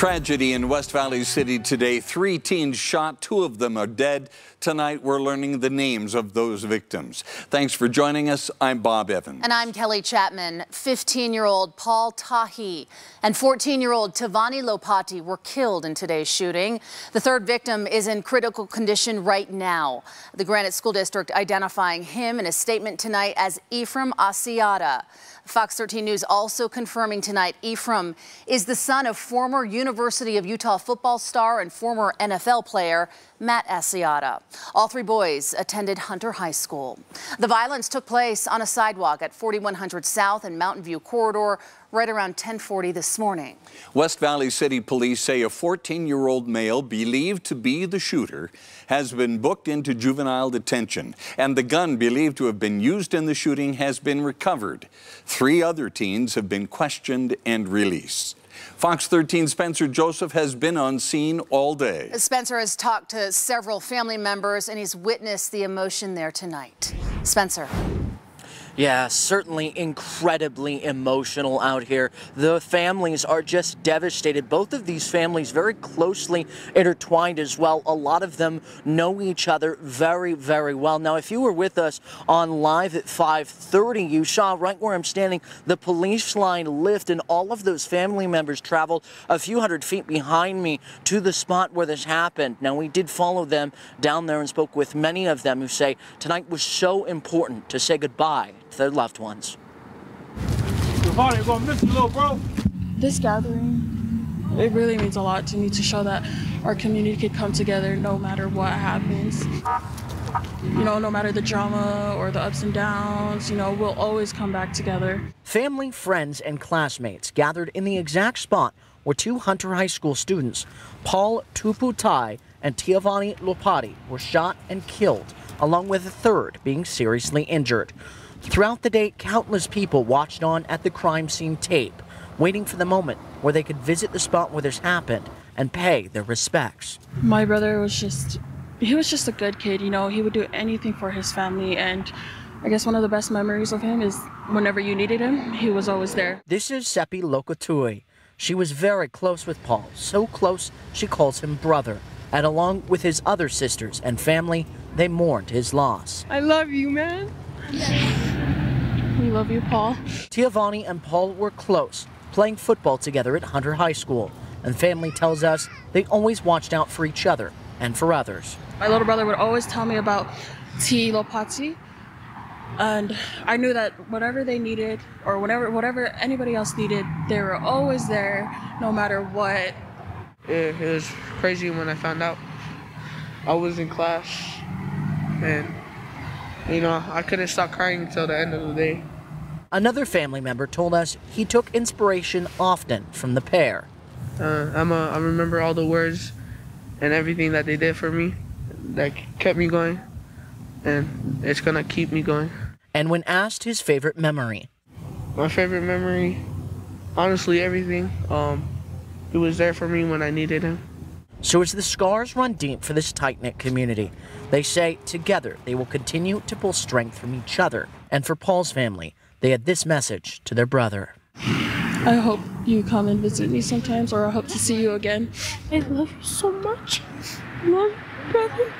Tragedy in West Valley City today. Three teens shot, two of them are dead. Tonight, we're learning the names of those victims. Thanks for joining us. I'm Bob Evans. And I'm Kelly Chapman. 15 year old Paul Tahi and 14 year old Tavani Lopati were killed in today's shooting. The third victim is in critical condition right now. The Granite School District identifying him in a statement tonight as Ephraim Asiata. Fox 13 News also confirming tonight Ephraim is the son of former University of Utah football star and former NFL player Matt Asiata. All three boys attended Hunter High School. The violence took place on a sidewalk at 4100 South and Mountain View Corridor right around 1040 this morning. West Valley City police say a 14-year-old male believed to be the shooter has been booked into juvenile detention and the gun believed to have been used in the shooting has been recovered. Three other teens have been questioned and released. Fox 13 Spencer Joseph has been on scene all day. Spencer has talked to several family members and he's witnessed the emotion there tonight. Spencer. Yeah, certainly incredibly emotional out here. The families are just devastated. Both of these families very closely intertwined as well. A lot of them know each other very, very well. Now, if you were with us on live at 5:30, you saw right where I'm standing the police line lift, and all of those family members traveled a few hundred feet behind me to the spot where this happened. Now, we did follow them down there and spoke with many of them who say tonight was so important to say goodbye to their loved ones. This gathering, it really means a lot to me to show that our community could come together no matter what happens. You know, no matter the drama or the ups and downs, you know, we'll always come back together. Family, friends, and classmates gathered in the exact spot where two Hunter High School students, Paul Tuputai and Tiavani Lopati, were shot and killed, along with a third being seriously injured. Throughout the day, countless people watched on at the crime scene tape, waiting for the moment where they could visit the spot where this happened and pay their respects. My brother was just, he was just a good kid, you know, he would do anything for his family. And I guess one of the best memories of him is whenever you needed him, he was always there. This is Seppi Lokotui. She was very close with Paul, so close she calls him brother. And along with his other sisters and family, they mourned his loss. I love you, man. We love you, Paul. Tiavani and Paul were close, playing football together at Hunter High School, and family tells us they always watched out for each other and for others. My little brother would always tell me about T. Lopati, and I knew that whatever they needed or whatever whatever anybody else needed, they were always there, no matter what. It, it was crazy when I found out. I was in class, and you know I couldn't stop crying until the end of the day. Another family member told us he took inspiration often from the pair. Uh, I'm a, I remember all the words and everything that they did for me that kept me going, and it's gonna keep me going. And when asked his favorite memory, My favorite memory, honestly, everything. Um, he was there for me when I needed him. So as the scars run deep for this tight knit community, they say together they will continue to pull strength from each other. And for Paul's family, they had this message to their brother. I hope you come and visit me sometimes, or I hope to see you again. I love you so much. Love brother.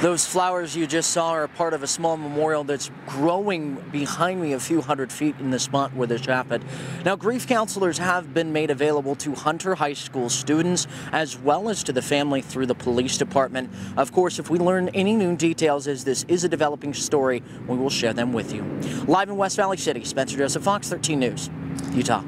Those flowers you just saw are part of a small memorial that's growing behind me a few hundred feet in the spot where this happened. Now, grief counselors have been made available to Hunter High School students as well as to the family through the police department. Of course, if we learn any new details as this is a developing story, we will share them with you. Live in West Valley City, Spencer Joseph, Fox 13 News, Utah.